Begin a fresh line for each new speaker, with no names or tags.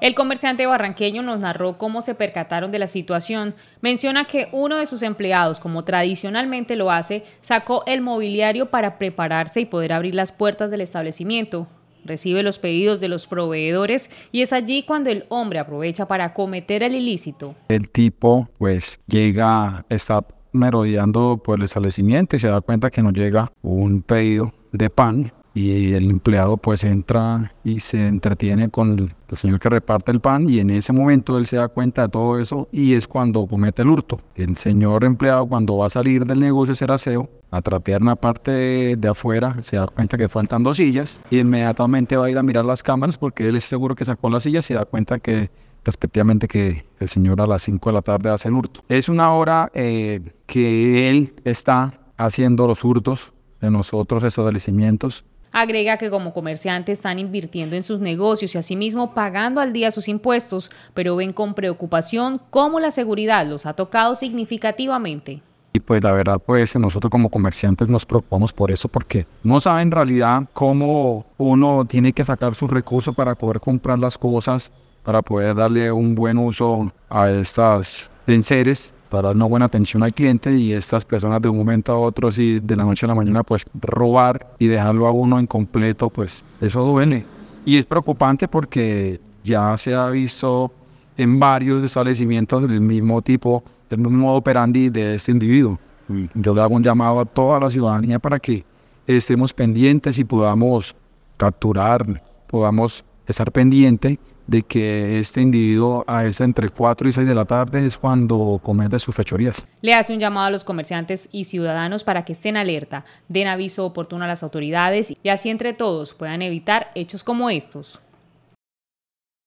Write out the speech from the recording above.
El comerciante barranqueño nos narró cómo se percataron de la situación. Menciona que uno de sus empleados, como tradicionalmente lo hace, sacó el mobiliario para prepararse y poder abrir las puertas del establecimiento. Recibe los pedidos de los proveedores y es allí cuando el hombre aprovecha para cometer el ilícito.
El tipo pues llega, está merodeando por el establecimiento y se da cuenta que no llega un pedido de pan y el empleado pues entra y se entretiene con el, señor que reparte el pan y en ese momento él se da cuenta de todo eso y es cuando comete el hurto. El señor empleado cuando va a salir del negocio a hacer aseo, a trapear una parte de, afuera, se da cuenta que faltan dos sillas y inmediatamente va a ir a mirar las cámaras porque él es seguro que sacó las sillas y se da cuenta que respectivamente que el señor a las 5 de la tarde hace el hurto. Es una hora eh, que él está haciendo los hurtos de nosotros establecimientos
Agrega que como comerciantes están invirtiendo en sus negocios y asimismo pagando al día sus impuestos, pero ven con preocupación cómo la seguridad los ha tocado significativamente.
Y pues la verdad, pues nosotros como comerciantes nos preocupamos por eso porque no saben en realidad cómo uno tiene que sacar sus recursos para poder comprar las cosas, para poder darle un buen uso a estas enseres para dar una buena atención al cliente y estas personas de un momento a otro, así de la noche a la mañana, pues robar y dejarlo a uno incompleto, pues eso duele. Y es preocupante porque ya se ha visto en varios establecimientos del mismo tipo, del mismo modo operandi de este individuo. Yo le hago un llamado a toda la ciudadanía para que estemos pendientes y podamos capturar, podamos estar pendiente de que este individuo a esa entre 4 y 6 de la tarde es cuando comete sus fechorías.
Le hace un llamado a los comerciantes y ciudadanos para que estén alerta, den aviso oportuno a las autoridades y así entre todos puedan evitar hechos como estos.